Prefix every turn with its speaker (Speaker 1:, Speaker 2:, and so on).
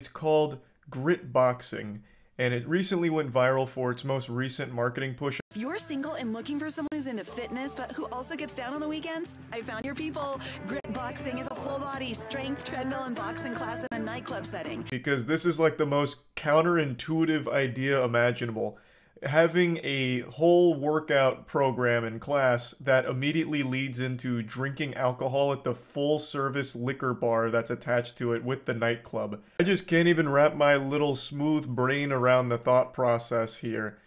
Speaker 1: It's called Grit Boxing, and it recently went viral for its most recent marketing push.
Speaker 2: If you're single and looking for someone who's into fitness but who also gets down on the weekends, I found your people. Grit Boxing is a full body strength, treadmill, and boxing class in a nightclub setting.
Speaker 1: Because this is like the most counterintuitive idea imaginable having a whole workout program in class that immediately leads into drinking alcohol at the full service liquor bar that's attached to it with the nightclub. I just can't even wrap my little smooth brain around the thought process here.